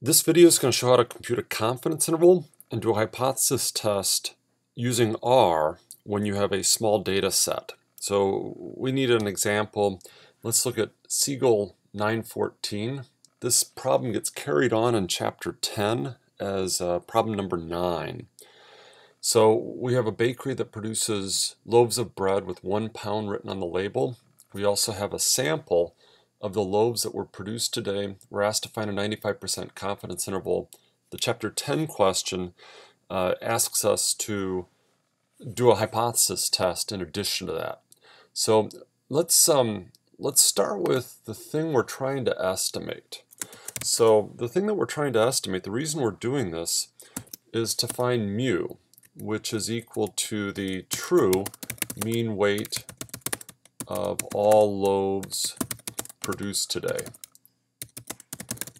This video is going to show how to compute a confidence interval and do a hypothesis test using R when you have a small data set. So we need an example. Let's look at Siegel 914. This problem gets carried on in chapter 10 as uh, problem number 9. So we have a bakery that produces loaves of bread with one pound written on the label. We also have a sample of the loaves that were produced today, we're asked to find a 95% confidence interval. The chapter 10 question uh, asks us to do a hypothesis test in addition to that. So let's um, let's start with the thing we're trying to estimate. So the thing that we're trying to estimate, the reason we're doing this is to find mu, which is equal to the true mean weight of all loaves produced today.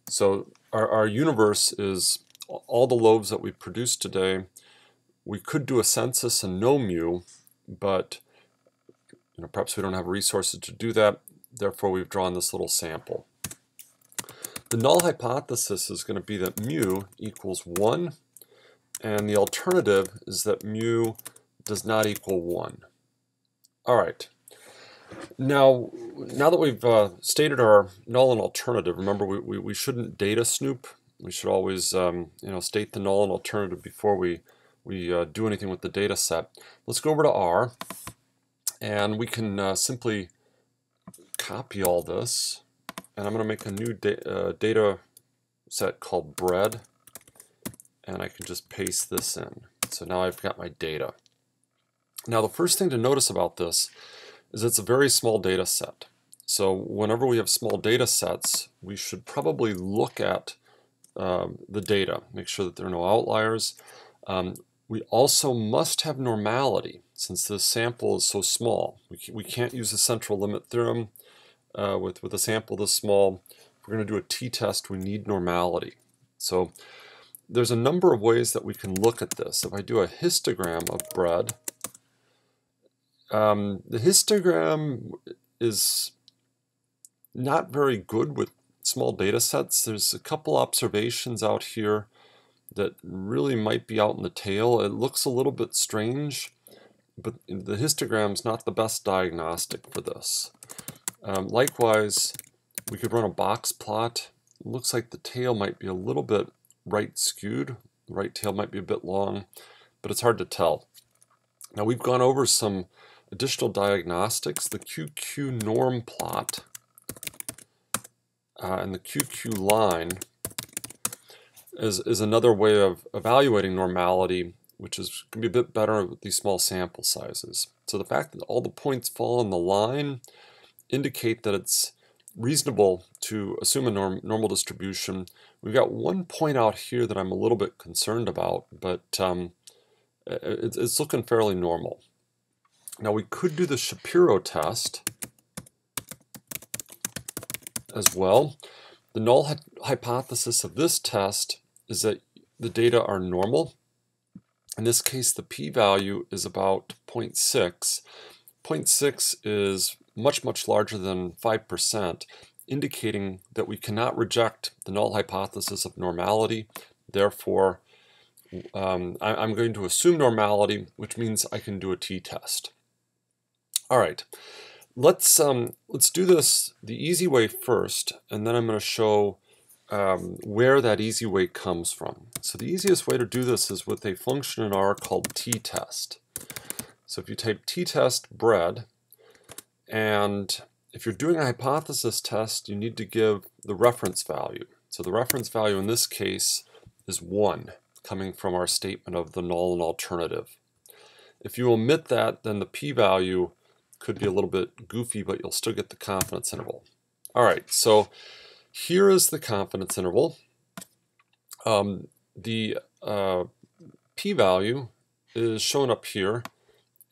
So our, our universe is all the loaves that we produced today. We could do a census and know mu, but you know, perhaps we don't have resources to do that. Therefore, we've drawn this little sample. The null hypothesis is going to be that mu equals 1, and the alternative is that mu does not equal 1. All right, now, now that we've uh, stated our null and alternative, remember we, we, we shouldn't data snoop. We should always um, you know state the null and alternative before we, we uh, do anything with the data set. Let's go over to R, and we can uh, simply copy all this, and I'm going to make a new da uh, data set called bread, and I can just paste this in. So now I've got my data. Now the first thing to notice about this is it's a very small data set. So whenever we have small data sets, we should probably look at um, the data, make sure that there are no outliers. Um, we also must have normality since the sample is so small. We, we can't use the central limit theorem uh, with, with a sample this small. If we're going to do a t-test, we need normality. So there's a number of ways that we can look at this. If I do a histogram of bread, um, the histogram is not very good with small data sets. There's a couple observations out here that really might be out in the tail. It looks a little bit strange, but the histogram's not the best diagnostic for this. Um, likewise, we could run a box plot. It looks like the tail might be a little bit right skewed. The right tail might be a bit long, but it's hard to tell. Now we've gone over some Additional diagnostics, the QQ norm plot uh, and the QQ line is, is another way of evaluating normality, which is to be a bit better with these small sample sizes. So the fact that all the points fall on the line indicate that it's reasonable to assume a norm, normal distribution. We've got one point out here that I'm a little bit concerned about, but um, it's, it's looking fairly normal. Now we could do the Shapiro test as well. The null hypothesis of this test is that the data are normal. In this case, the p-value is about 0.6. 0.6 is much, much larger than 5%, indicating that we cannot reject the null hypothesis of normality. Therefore, um, I, am going to assume normality, which means I can do a t-test. All right, let's um, let's do this the easy way first, and then I'm going to show um, where that easy way comes from. So the easiest way to do this is with a function in R called t-test. So if you type t-test bread, and if you're doing a hypothesis test, you need to give the reference value. So the reference value in this case is 1, coming from our statement of the null and alternative. If you omit that, then the p-value could be a little bit goofy, but you'll still get the confidence interval. All right, so here is the confidence interval. Um, the uh, p-value is shown up here,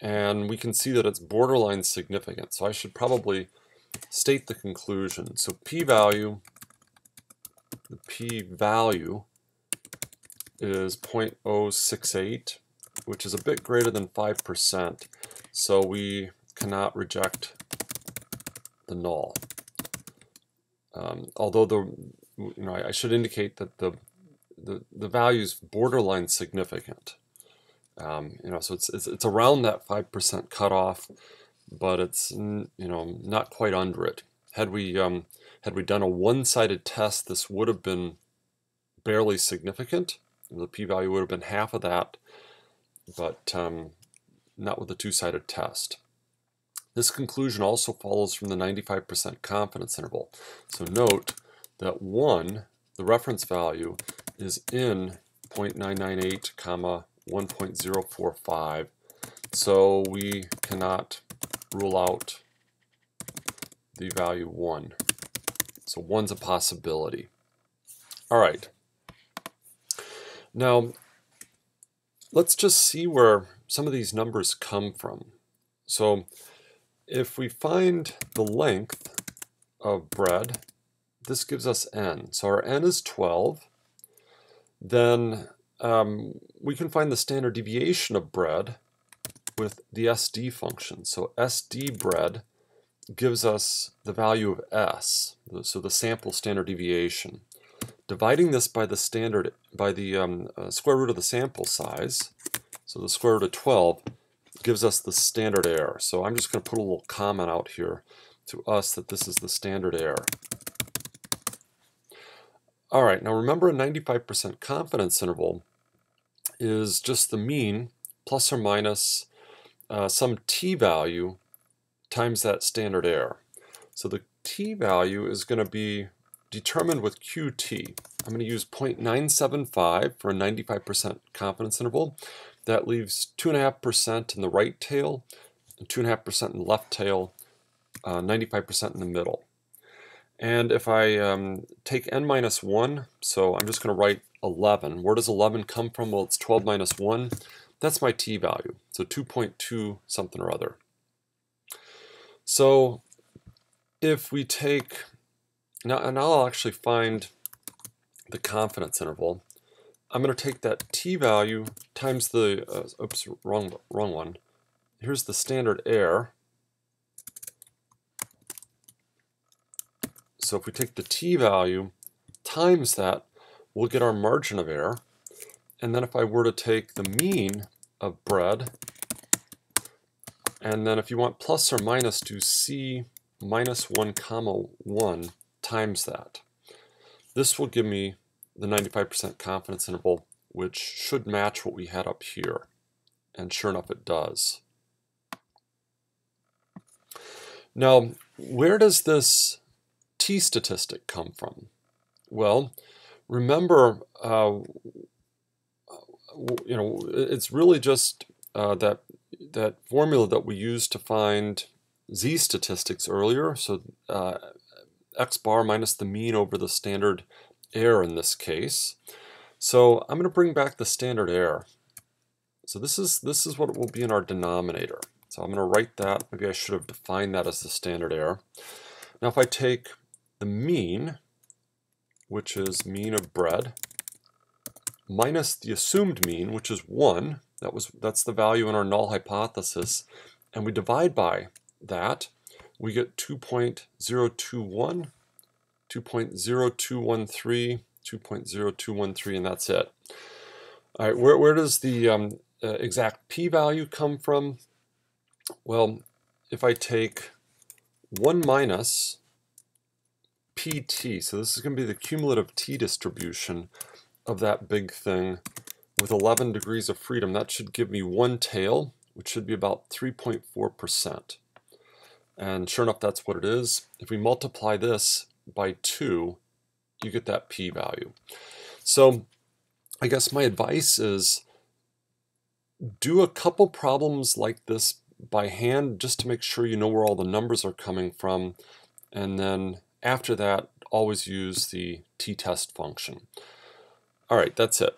and we can see that it's borderline significant. So I should probably state the conclusion. So p-value, the p-value is 0.068, which is a bit greater than 5%. So we cannot reject the null. Um, although the you know, I, I should indicate that the the, the value is borderline significant. Um, you know, so it's, it's, it's around that 5% cutoff, but it's, you know, not quite under it. Had we, um, had we done a one-sided test, this would have been barely significant. The p-value would have been half of that, but um, not with a two-sided test. This conclusion also follows from the 95% confidence interval. So note that 1, the reference value, is in 0.998 comma 1.045 so we cannot rule out the value 1 so 1's a possibility. All right. Now let's just see where some of these numbers come from. So if we find the length of bread this gives us n so our n is 12 then um, we can find the standard deviation of bread with the SD function. So SD bread gives us the value of S, so the sample standard deviation. Dividing this by the standard, by the um, uh, square root of the sample size, so the square root of 12, gives us the standard error. So I'm just going to put a little comment out here to us that this is the standard error. All right, now remember a 95% confidence interval is just the mean plus or minus uh, some t-value times that standard error. So the t-value is going to be determined with qt. I'm going to use 0.975 for a 95% confidence interval. That leaves 2.5% in the right tail, 2.5% in the left tail, 95% uh, in the middle. And if I um, take n minus 1, so I'm just going to write 11. Where does 11 come from? Well, it's 12 minus 1. That's my t-value, so 2.2 something or other. So if we take, now, and I'll actually find the confidence interval. I'm going to take that t-value times the, uh, oops, wrong, wrong one. Here's the standard error. So if we take the t-value times that, we'll get our margin of error. And then if I were to take the mean of bread, and then if you want plus or minus, do c minus 1 comma 1 times that. This will give me the 95% confidence interval, which should match what we had up here. And sure enough, it does. Now, where does this t statistic come from? Well, remember, uh, you know, it's really just uh, that that formula that we used to find z statistics earlier. So uh, x bar minus the mean over the standard error in this case. So I'm going to bring back the standard error. So this is this is what will be in our denominator. So I'm going to write that. Maybe I should have defined that as the standard error. Now if I take the mean, which is mean of bread, minus the assumed mean, which is 1, that was that's the value in our null hypothesis, and we divide by that, we get 2.021, 2.0213, 2.0213, and that's it. All right, where, where does the um, uh, exact p-value come from? Well, if I take 1 minus pt. So this is going to be the cumulative t distribution of that big thing with 11 degrees of freedom. That should give me one tail, which should be about 3.4%. And sure enough, that's what it is. If we multiply this by 2, you get that p-value. So I guess my advice is do a couple problems like this by hand just to make sure you know where all the numbers are coming from and then after that, always use the t-test function. All right, that's it.